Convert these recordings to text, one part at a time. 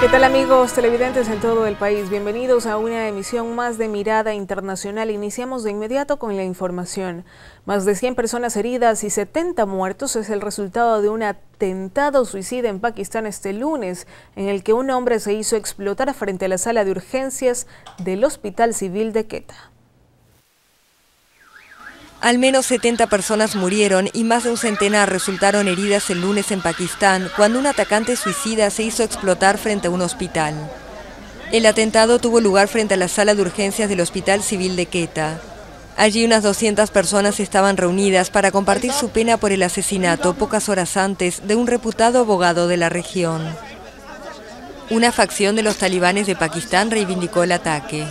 ¿Qué tal amigos televidentes en todo el país? Bienvenidos a una emisión más de Mirada Internacional. Iniciamos de inmediato con la información. Más de 100 personas heridas y 70 muertos es el resultado de un atentado suicida en Pakistán este lunes, en el que un hombre se hizo explotar frente a la sala de urgencias del Hospital Civil de Quetta. Al menos 70 personas murieron y más de un centenar resultaron heridas el lunes en Pakistán cuando un atacante suicida se hizo explotar frente a un hospital. El atentado tuvo lugar frente a la sala de urgencias del Hospital Civil de Quetta. Allí unas 200 personas estaban reunidas para compartir su pena por el asesinato pocas horas antes de un reputado abogado de la región. Una facción de los talibanes de Pakistán reivindicó el ataque.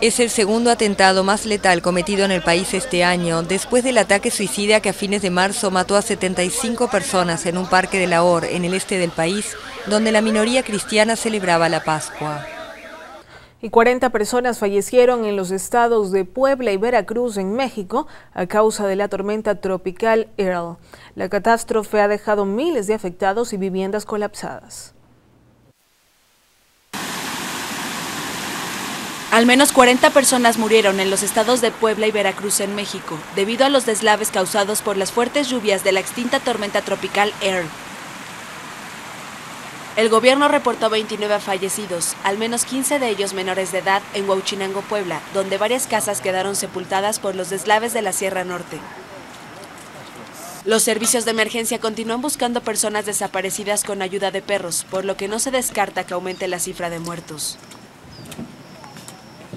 Es el segundo atentado más letal cometido en el país este año, después del ataque suicida que a fines de marzo mató a 75 personas en un parque de Lahore, en el este del país, donde la minoría cristiana celebraba la Pascua. Y 40 personas fallecieron en los estados de Puebla y Veracruz, en México, a causa de la tormenta tropical Earl. La catástrofe ha dejado miles de afectados y viviendas colapsadas. Al menos 40 personas murieron en los estados de Puebla y Veracruz en México, debido a los deslaves causados por las fuertes lluvias de la extinta tormenta tropical Earl. El gobierno reportó 29 fallecidos, al menos 15 de ellos menores de edad, en Huauchinango, Puebla, donde varias casas quedaron sepultadas por los deslaves de la Sierra Norte. Los servicios de emergencia continúan buscando personas desaparecidas con ayuda de perros, por lo que no se descarta que aumente la cifra de muertos.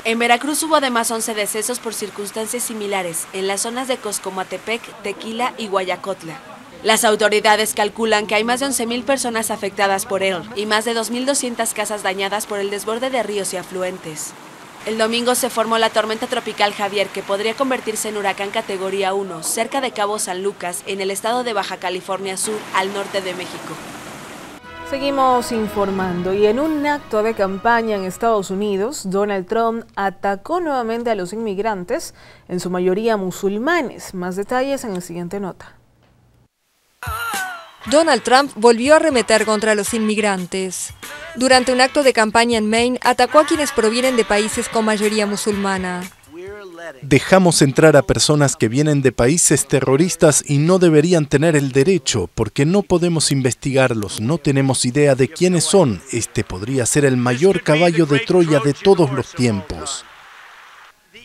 En Veracruz hubo además 11 decesos por circunstancias similares en las zonas de Coscomatepec, Tequila y Guayacotla. Las autoridades calculan que hay más de 11.000 personas afectadas por él y más de 2.200 casas dañadas por el desborde de ríos y afluentes. El domingo se formó la tormenta tropical Javier que podría convertirse en huracán categoría 1 cerca de Cabo San Lucas en el estado de Baja California Sur al norte de México. Seguimos informando y en un acto de campaña en Estados Unidos, Donald Trump atacó nuevamente a los inmigrantes, en su mayoría musulmanes. Más detalles en la siguiente nota. Donald Trump volvió a arremeter contra los inmigrantes. Durante un acto de campaña en Maine, atacó a quienes provienen de países con mayoría musulmana. Dejamos entrar a personas que vienen de países terroristas y no deberían tener el derecho porque no podemos investigarlos, no tenemos idea de quiénes son. Este podría ser el mayor caballo de Troya de todos los tiempos.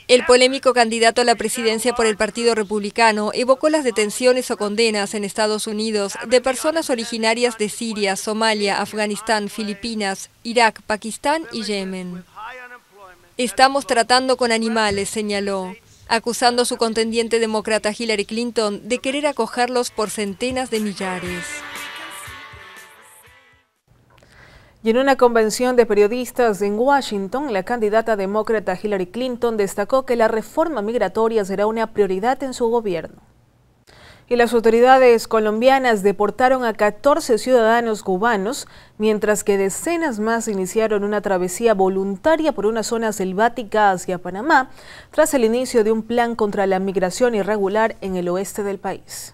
El polémico candidato a la presidencia por el Partido Republicano evocó las detenciones o condenas en Estados Unidos de personas originarias de Siria, Somalia, Afganistán, Filipinas, Irak, Pakistán y Yemen. Estamos tratando con animales, señaló, acusando a su contendiente demócrata Hillary Clinton de querer acogerlos por centenas de millares. Y en una convención de periodistas en Washington, la candidata demócrata Hillary Clinton destacó que la reforma migratoria será una prioridad en su gobierno. Y las autoridades colombianas deportaron a 14 ciudadanos cubanos, mientras que decenas más iniciaron una travesía voluntaria por una zona selvática hacia Panamá, tras el inicio de un plan contra la migración irregular en el oeste del país.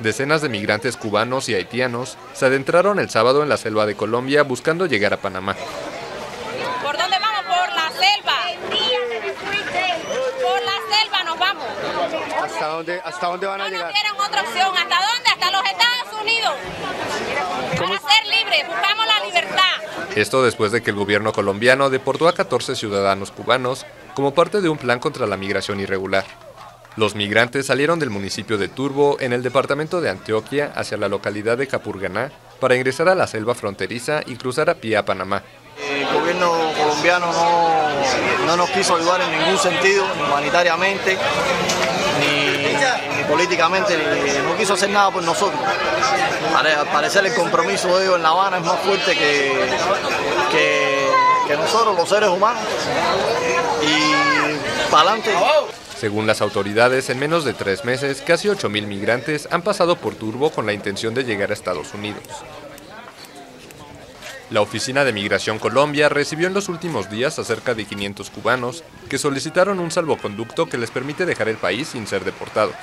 Decenas de migrantes cubanos y haitianos se adentraron el sábado en la selva de Colombia buscando llegar a Panamá. ¿Por dónde vamos? Por la selva. Por la selva nos vamos. ¿Hasta dónde, hasta dónde van a No llegar? nos dieron otra opción. ¿Hasta dónde? Hasta los Estados Unidos. Para ser libres, buscamos la libertad. Esto después de que el gobierno colombiano deportó a 14 ciudadanos cubanos como parte de un plan contra la migración irregular. Los migrantes salieron del municipio de Turbo, en el departamento de Antioquia, hacia la localidad de Capurganá, para ingresar a la selva fronteriza y cruzar a pie a Panamá. El gobierno colombiano no, no nos quiso ayudar en ningún sentido, ni humanitariamente, ni, ni políticamente, ni- no quiso hacer nada por nosotros. Al parecer el compromiso de ellos en La Habana es más fuerte que, que, que nosotros, los seres humanos. Y para adelante. Según las autoridades, en menos de tres meses, casi 8.000 migrantes han pasado por Turbo con la intención de llegar a Estados Unidos. La Oficina de Migración Colombia recibió en los últimos días a cerca de 500 cubanos que solicitaron un salvoconducto que les permite dejar el país sin ser deportados.